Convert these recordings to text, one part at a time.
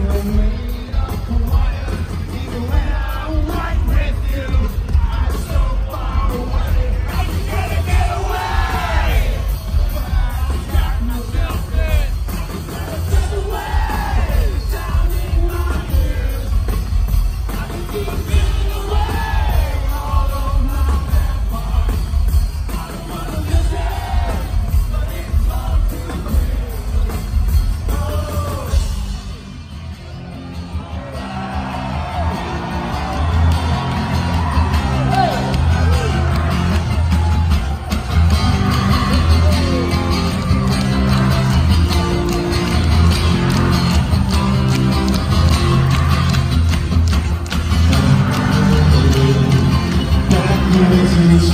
you and me. Don't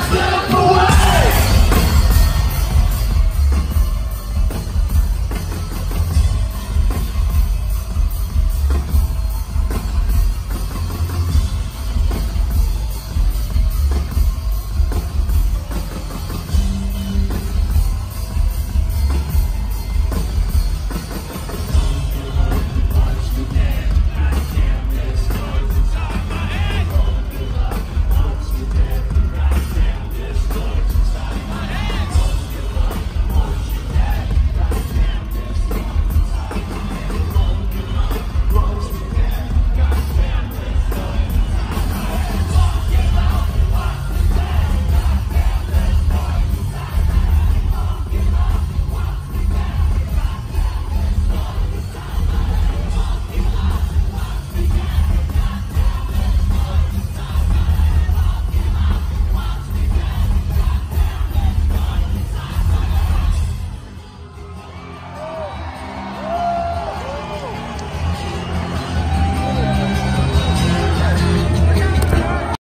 step away!